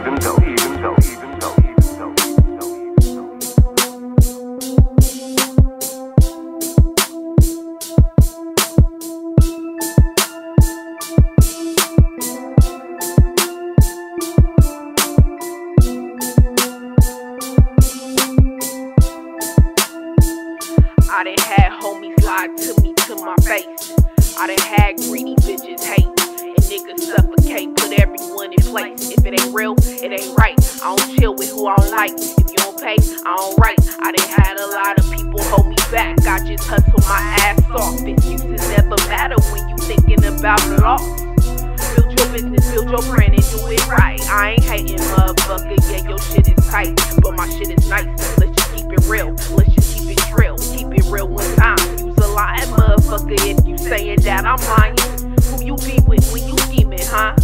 even so, even so, even so. I done had homies lie to me to my face. I done had greedy bitches hate and niggas suffocate, put everyone in place. It ain't real, it ain't right. I don't chill with who I don't like. If you don't pay, I don't write. I done had a lot of people hold me back. I just hustle my ass off. Excuses never matter when you thinking about loss. Build your business, build your brand, and do it right. I ain't hating, motherfucker. Yeah, your shit is tight, but my shit is nice. Let's just keep it real. Let's just keep it trill. Keep it real one time. Use a lying motherfucker if you saying that I'm lying. Who you be with when you scheming, huh?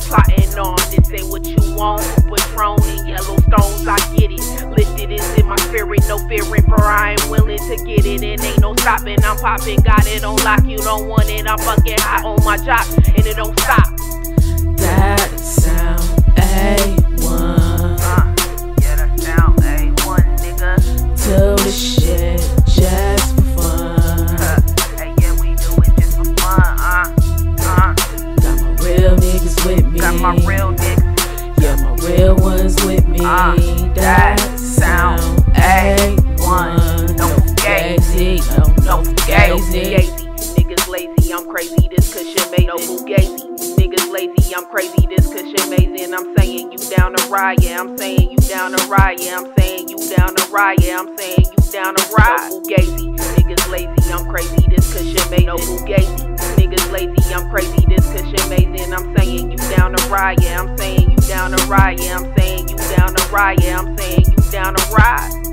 Plotting on? This ain't what you want. but Patron and Yellowstones, I get it. Lifted is in my spirit, no fearing, for I am willing to get it. And ain't no stopping. I'm popping, got it on lock. You don't want it. I'm fucking hot on my job, and it don't stop. That Uh, that sound sound A1. No fugazi. No, no No fugazi. fugazi. Niggas lazy, I'm crazy, this cushion made no fugazi. Niggas lazy, I'm crazy, this cushion amazing. I'm saying you down to ride, yeah, I'm saying you down to ride, yeah, I'm saying you down to ride, yeah, I'm saying you down to ride. No fugazi. Niggas lazy, I'm crazy, this cushion made no fugazi. Niggas lazy, I'm crazy, this cushion amazing. I'm saying you down to ride, yeah, I'm saying you down to ride, yeah, I'm saying down to ride, yeah, I'm saying you down to ride.